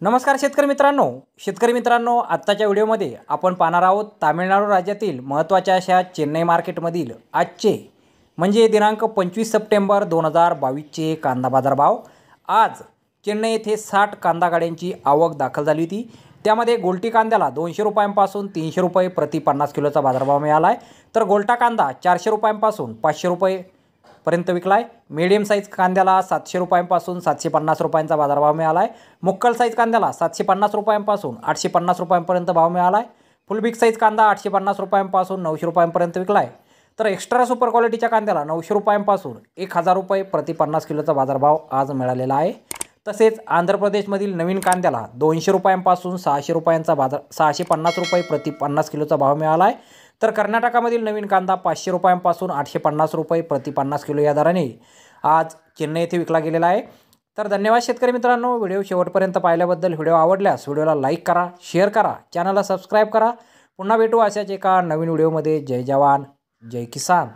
नमस्कार शेतकरी मित्रांनो. शेतकरी मित्रांनो आत्ताच्या व्हिडिओमध्ये आपण पाहणार आहोत तामिळनाडू राज्यातील महत्त्वाच्या अशा चेन्नई मार्केटमधील आजचे म्हणजे दिनांक पंचवीस सप्टेंबर दोन हजार बावीसचे कांदा बाजारभाव. आज चेन्नई येथे साठ कांदा गाड्यांची आवक दाखल झाली होती. त्यामध्ये गोलटी कांद्याला दोनशे रुपयांपासून तीनशे रुपये प्रति पन्नास किलोचा बाजारभाव मिळाला आहे तर गोलटा कांदा चारशे रुपयांपासून पाचशे रुपये पर्यंत विकला आहे साईज कांद्याला सातशे रुपयांपासून सातशे पन्नास रुपयांचा बाजारभाव मिळाला आहे मुक्कल साईज कांद्याला सातशे पन्नास रुपयांपासून आठशे पन्नास रुपयांपर्यंत भाव मिळाला आहे फुल बिग साईज कांदा आठशे पन्नास रुपयांपासून नऊशे रुपयांपर्यंत विकला आहे तर एक्स्ट्रा सुपर क्वालिटीच्या कांद्याला नऊशे रुपयांपासून एक हजार रुपये प्रति पन्नास किलोचा बाजारभाव आज मिळालेला आहे. तसेच आंध्र प्रदेशमधील नवीन कांद्याला दोनशे रुपयांपासून सहाशे रुपयांचा बाजार सहाशे पन्नास रुपये प्रति पन्नास किलोचा भाव मिळाला आहे तर कर्नाटकामधील नवीन कांदा पाचशे रुपयांपासून आठशे पन्नास रुपये प्रति पन्नास किलो या दराने आज चेन्नई येथे विकला गेलेला आहे. तर धन्यवाद शेतकरी मित्रांनो. व्हिडिओ शेवटपर्यंत पाहिल्याबद्दल व्हिडिओ आवडल्यास व्हिडिओला लाईक करा शेअर करा चॅनलला सबस्क्राईब करा. पुन्हा भेटू अशाच एका नवीन व्हिडिओमध्ये. जय जवान जय किसान.